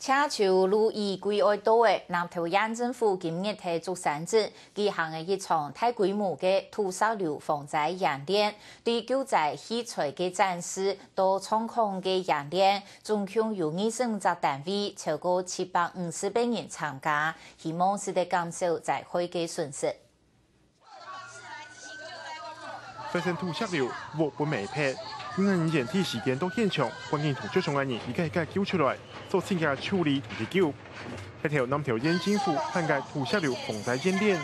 请求如意归爱岛的南投县政府今日提出三子，举行的一场大规模的土石流防灾演练，对救灾器材的展示到创空的演练，总共有二十五只单位，超过七百五十百人参加，希望是得减少灾害的损失。发生土石流，我不美拍。因为人体时间到现场，关键同最重要的一个一个救出来，做新嘅处理同急救。一条南条县政府判嘅土石流防灾演练，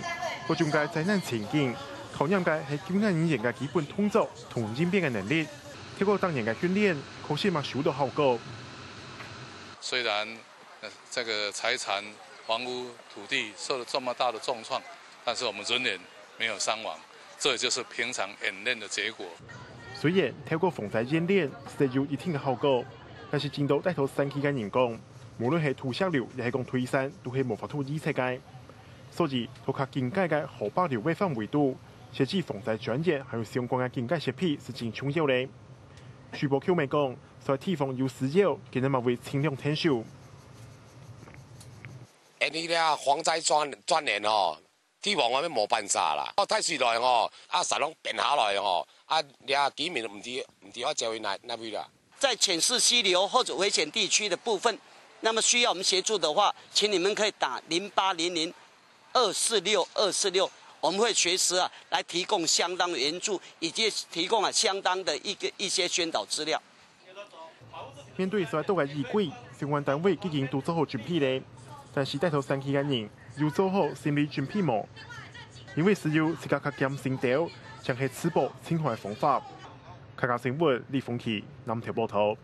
各种嘅灾难情景，考验嘅系救难人员嘅基本动作同应变嘅能力。透过当年嘅训练，可惜嘛收到效果。虽然这个财产、房屋、土地受了这么大的重创，但是我们人员没有伤亡，这也就是平常演练的结果。虽然透过防灾演练是有一定的效果，但是见到带头三期嘅人讲，无论是土石流，亦系讲推山，都系无法脱预测嘅。所以，涂卡境界嘅河坝流位范围度，设置防灾专业还有相关嘅境界设备是真重要咧。徐博 Q 咪讲，在地方有需要，今日嘛会尽量听收。诶，你咧防灾专专员哦。地方我们冇办法啦，龙变下来哦，啊，俩居民唔知唔知我交回哪哪位啦。在浅市溪流或者危险地区的部分，那么需要我们协助的话，请你们可以打零八零零二四六二四六，我们会随时啊来提供相当的援助，以及提供啊相当的一个一些宣导资料。面对所多嘅疑鬼，相关单位已经都做好准备咧，但是带头三期嘅人。要做好心理准备么？因为是要自家较坚心掉，将系刺破清华的方法。客家新闻李凤琪南条报道。